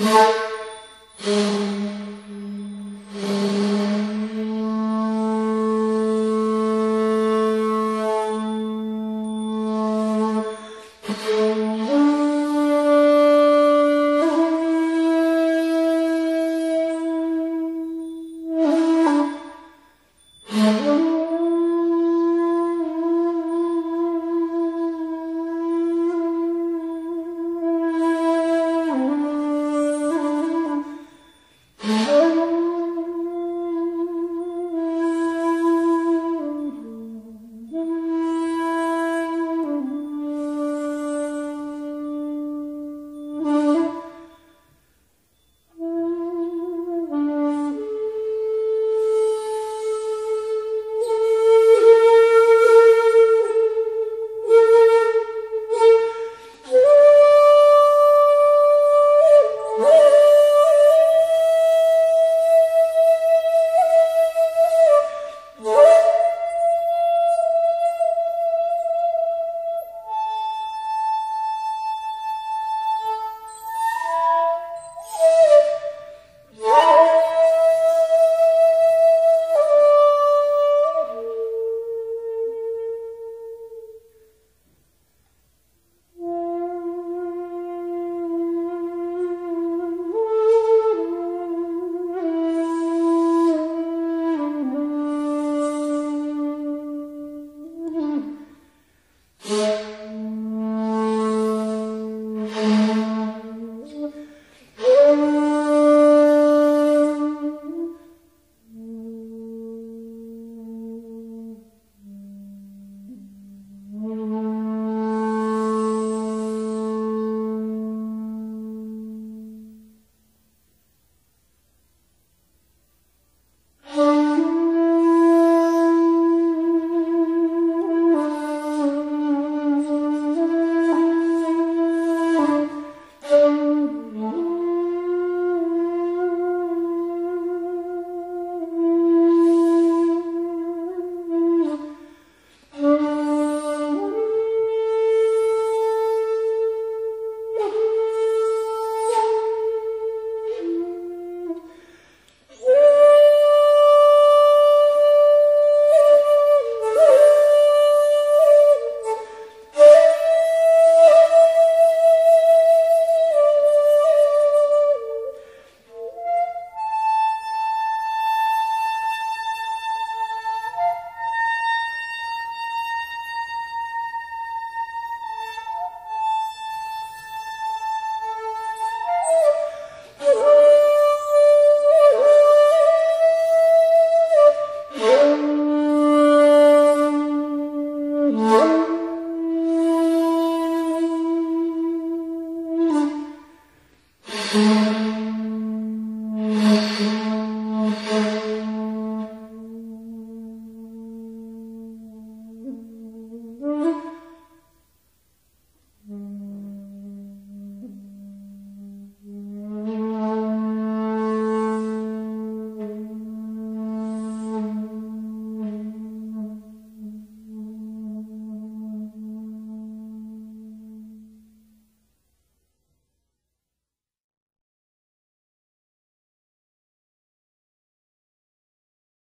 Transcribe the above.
No. Música